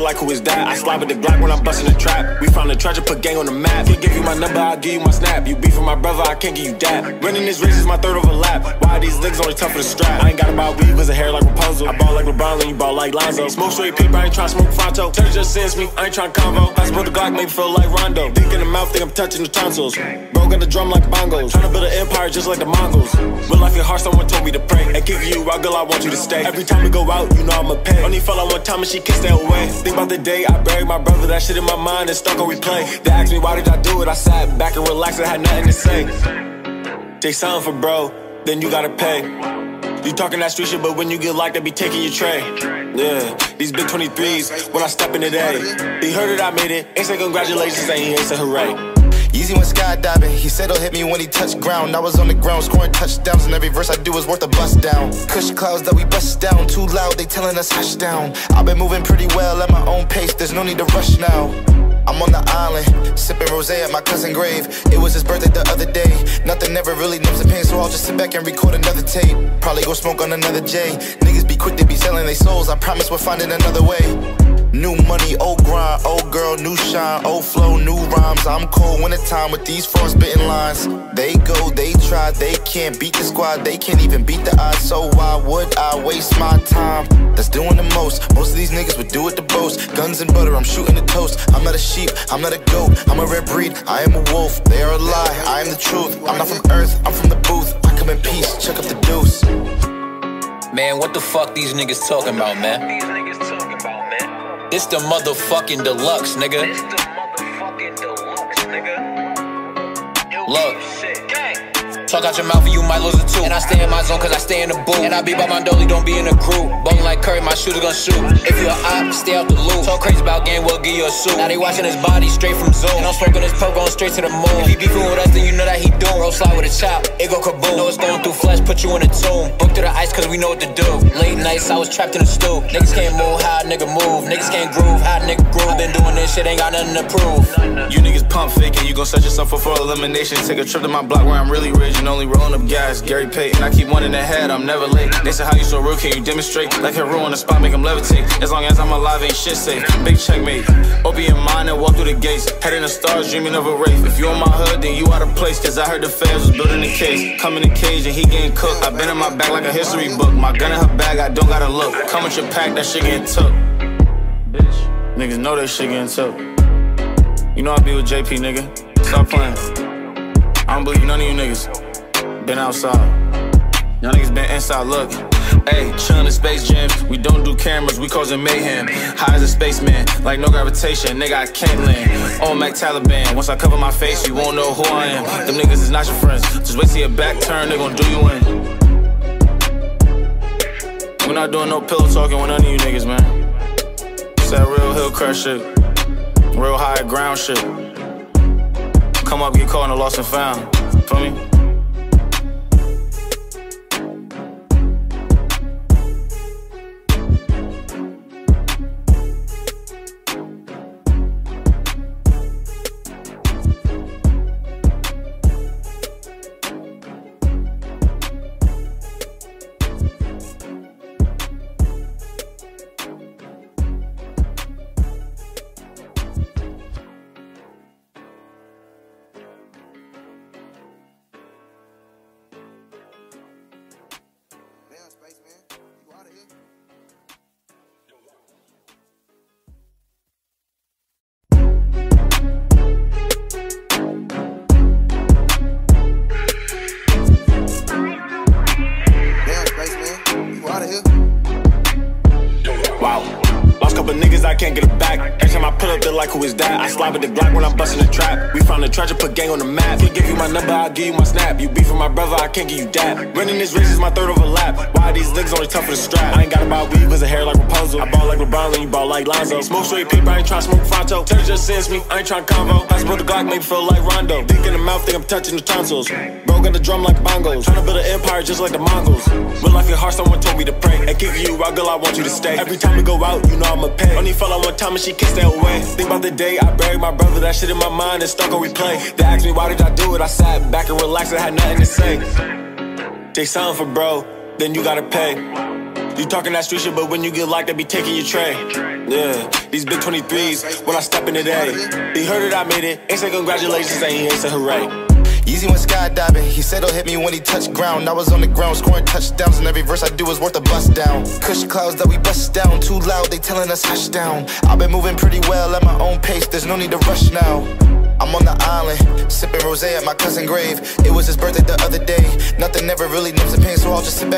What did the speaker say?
like, who is that? I slide with the Glock when I'm busting the trap. We found the treasure, put gang on the map. Can't give you my number, I'll give you my snap. You beef with my brother, I can't give you that. Running this race is my third of a overlap. Why these niggas only tough for the strap? I ain't got about weed, cause a hair like I ball like LeBron, and you ball like Lonzo. Smoke straight paper, I ain't tryna smoke Fronto. Turn just sends me, I ain't tryna convo. I smoke the Glock, make me feel like Rondo. Dick in the mouth, think I'm touching the tonsils. Bro got the drum like bongos. Tryna build an empire just like the Mongols. But life your heart, someone told me to pray. And kick you out, girl, I want you to stay. Every time we go out, you know I'ma pay. Only fell out one time and she kissed that away. Think about the day I buried my brother, that shit in my mind is stuck on replay. They asked me why did I do it, I sat back and relaxed, I had nothing to say. Take something for bro, then you gotta pay. You talking that street shit, but when you get locked, they be taking your tray. Yeah, these big 23s, when I step in today. He heard it, I made it. Ain't say congratulations, ain't he ain't say hooray. Easy went skydiving. He said he'll hit me when he touched ground. I was on the ground scoring touchdowns, and every verse I do is worth a bust down. Kush clouds that we bust down, too loud, they telling us hush down. I've been moving pretty well at my own pace, there's no need to rush now. I'm on the island, sipping rose at my cousin grave. It was his birthday the other day. Nothing ever really nips the pain, so I'll just sit back and record another tape. Probably go smoke on another J. Niggas be quick, they be selling their souls. I promise we're finding another way. New money, old grind, old girl, new shine, old flow, new rhymes. I'm cold winter time with these frostbitten lines. They go, they try, they can't beat the squad, they can't even beat the odds. So why would I waste my time? That's doing most. Most of these niggas would do it the boast. Guns and butter, I'm shooting the toast. I'm not a sheep, I'm not a goat, I'm a rare breed. I am a wolf, they are a lie, I am the truth. I'm not from earth, I'm from the booth. I come in peace, check up the deuce. Man, what the fuck these niggas talking about, man? These niggas talking about, man. This the motherfucking deluxe, nigga. This the motherfucking deluxe, nigga. Yo, Look. Talk out your mouth and you might lose it too. And I stay in my zone cause I stay in the booth. And I be by my dolly, don't be in the group. Bowling like Curry, my shooter gon' shoot. If you a op, stay out the loop. Talk crazy about game, we'll give you a suit. Now they watching his body straight from Zoom. And I'm smoking his perk going straight to the moon. If he beefing with us, then you know that he doing. Roll slide with a chop, it go kaboom. Know it's going through flesh, put you in a tomb. Book to the cause we know what to do. Late nights, I was trapped in the stoop. Niggas can't move, how nigga move. Niggas can't groove, how nigga groove. Been doing this shit, ain't got nothing to prove. You niggas pump faking, you gon' set yourself up for elimination. Take a trip to my block where I'm really rich and only rolling up gas. Gary Payton, I keep one in the head, I'm never late. They say how you so real, can you demonstrate? Like a ruin the spot, make them levitate. As long as I'm alive, ain't shit safe. Big checkmate. Open and walk through the gates. Head in the stars, dreaming of a wraith. If you in my hood, then you out of place. Cause I heard the fans was building the case. Come in the cage and he getting cooked. I been in my back like a history book. My gun in her bag, I don't gotta look. Come with your pack, that shit getting took. Bitch. Niggas know that shit getting took. You know I be with JP, nigga. Stop playing. I don't believe none of you niggas. Been outside. Y'all niggas been inside, look. Hey, chillin' in Space Jam. We don't do cameras, we causing mayhem. High as a spaceman, like no gravitation, nigga, I can't land. On Mac Taliban, once I cover my face, you won't know who I am. Them niggas is not your friends. Just wait till your back turn, they gon' do you in. We're not doing no pillow talking with none of you niggas, man. It's that real hill crush shit. Real high ground shit. Come up, get caught in the lost and found. Feel me? Can't get it back. Every time I pull up, they're like, who is that? I slide with the Glock when I'm busting the trap. We found the treasure, put gang on the map. He give you my number, I'll give you my snap. You beef with my brother, I can't give you that. Running this race is my third overlap. Why these niggas only tough for the strap? I ain't got about weed, cause a hair like Rapunzel. I ball like LeBron, and you ball like Lonzo. Smoke straight paper, I ain't tryna smoke Fronto. Turn just sends me, I ain't tryna convo. I support the Glock, make me feel like Rondo. Dick in the mouth, think I'm touching the tonsils. Bro got the drum like bongos. Tryna build an empire just like the Mongols. But life your heart, someone told me to pray. And kick girl, I want you to stay. Every time we go out, you know I'ma pay. Only fell out one time and she kissed that away. Think about the day I buried my brother, that shit in my mind is stuck on replay. They asked me why did I do it, I sat back and relaxed, I had nothing to say. Take something for bro, then you gotta pay. You talking that street shit, but when you get locked, they be taking your tray. Yeah, these big 23s, when I step in today. He heard it, I made it, ain't say congratulations, and he ain't say hooray. Easy went skydiving. He said he'll hit me when he touched ground. I was on the ground scoring touchdowns, and every verse I do is worth a bust down. Kush clouds that we bust down, too loud, they telling us hush down. I've been moving pretty well at my own pace, there's no need to rush now. I'm on the island, sipping rose at my cousin grave. It was his birthday the other day. Nothing ever really numbs the pain, so I'll just sit back.